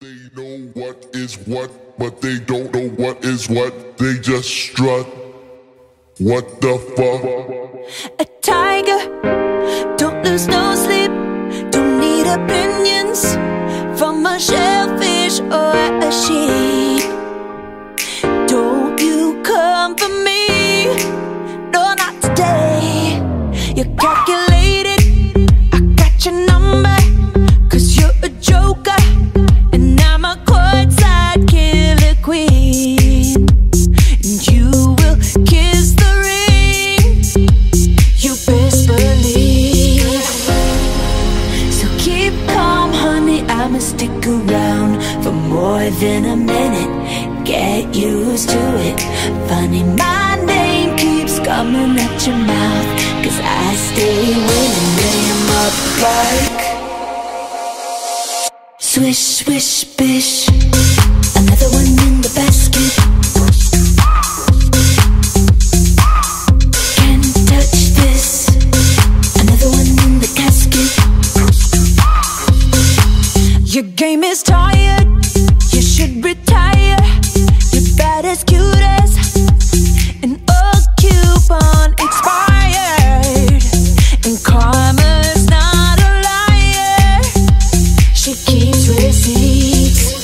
They know what is what, but they don't know what is what. They just strut. What the fuck? A tiger, don't lose no sleep. Don't need opinions from a shellfish I'ma stick around for more than a minute. Get used to it. Funny, my name keeps coming at your mouth. Cause I stay winning. 'em up like. Swish, swish, bish. Another one in the basket. Your game is tired. You should retire. You're bad as cute as an old coupon expired. And karma's not a liar. She keeps receipts.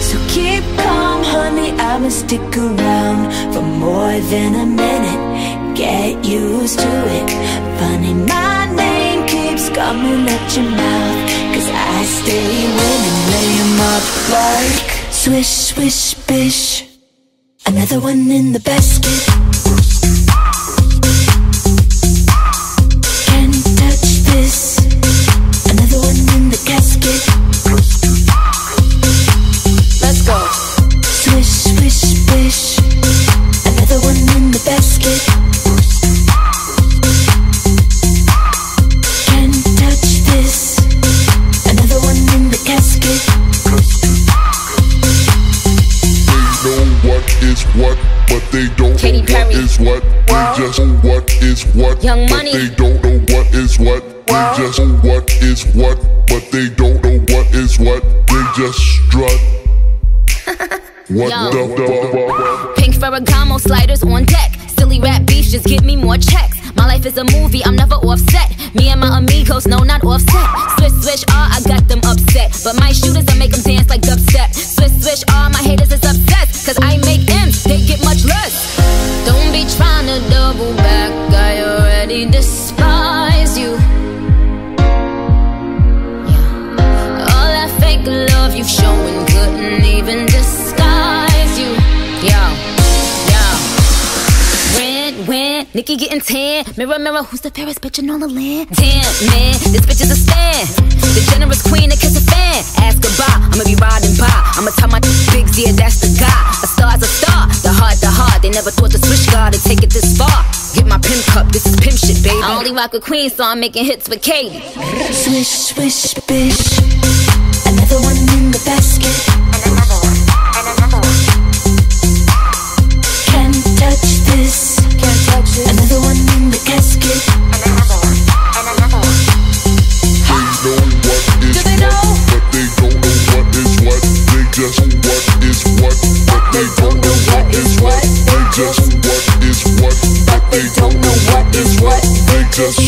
So keep calm, honey. I'ma stick around for more than a minute. Get used to it. Funny, my name keeps coming at your mouth. Cause I stay winning, lay 'em up like swish, swish, bish. Another one in the basket. Is what, Young but Money. they don't know what is what. World. They just know what is what, but they don't know what is what. They just strut. what Yo. the fuck? Pink Ferragamo sliders on deck. Silly rap beefs just give me more checks. My life is a movie, I'm never offset. Me and my amigos, no, not offset. Swish, swish, ah, I got them upset. But my shooters, I make them dance like dubstep. Nicki getting tan. Mirror, mirror, who's the fairest bitch in all the land? Damn, man, this bitch is a stan. The generous queen that kiss a fan. Ask goodbye, I'ma be riding by. I'ma tell my big yeah, that's the guy. A star's a star, the heart, the heart. They never thought the switch guard to take it this far. Get my pimp cup, this is pimp shit, baby. I only rock with queen, so I'm making hits with Katy. Swish, swish, bish. Another one in the basket. Just